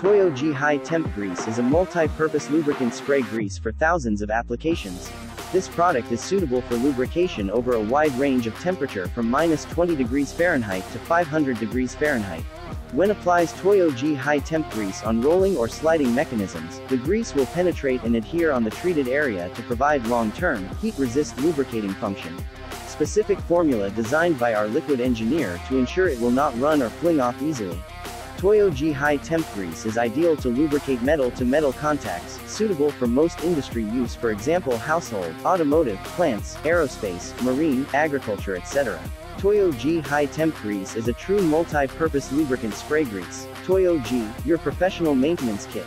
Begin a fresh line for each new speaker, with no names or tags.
Toyo G High Temp Grease is a multi-purpose lubricant spray grease for thousands of applications. This product is suitable for lubrication over a wide range of temperature from minus 20 degrees Fahrenheit to 500 degrees Fahrenheit. When applies Toyo G High Temp Grease on rolling or sliding mechanisms, the grease will penetrate and adhere on the treated area to provide long-term, heat-resist lubricating function. Specific formula designed by our liquid engineer to ensure it will not run or fling off easily. Toyo G High Temp Grease is ideal to lubricate metal-to-metal contacts, suitable for most industry use for example household, automotive, plants, aerospace, marine, agriculture etc. Toyo G High Temp Grease is a true multi-purpose lubricant spray grease. Toyo G, your professional maintenance kit.